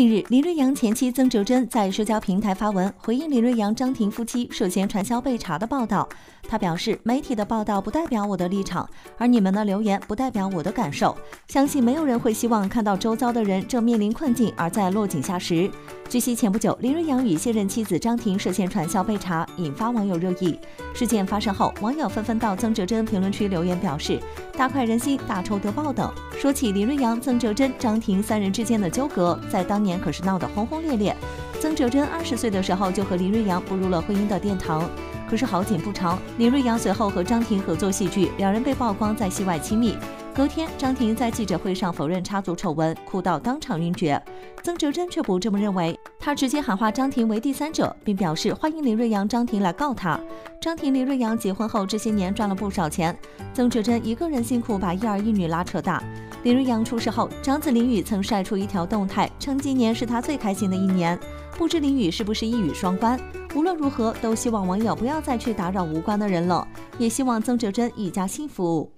近日，林瑞阳前妻曾哲珍在社交平台发文回应林瑞阳、张庭夫妻涉嫌传销被查的报道。他表示，媒体的报道不代表我的立场，而你们的留言不代表我的感受。相信没有人会希望看到周遭的人正面临困境而在落井下石。据悉，前不久林瑞阳与现任妻子张庭涉嫌传销被查，引发网友热议。事件发生后，网友纷纷到曾哲珍评论区留言表示“大快人心，大仇得报”等。说起林瑞阳、曾哲珍、张庭三人之间的纠葛，在当年年可是闹得轰轰烈烈。曾哲珍二十岁的时候就和林瑞阳步入了婚姻的殿堂。可是好景不长，林瑞阳随后和张庭合作戏剧，两人被曝光在戏外亲密。隔天，张庭在记者会上否认插足丑闻，哭到当场晕厥。曾哲珍却不这么认为，他直接喊话张庭为第三者，并表示欢迎林瑞阳、张庭来告他。张庭、林瑞阳结婚后这些年赚了不少钱，曾哲珍一个人辛苦把一儿一女拉扯大。林瑞阳出事后，长子林宇曾晒出一条动态，称今年是他最开心的一年。不知林宇是不是一语双关？无论如何，都希望网友不要再去打扰无关的人了，也希望曾哲珍一家幸福。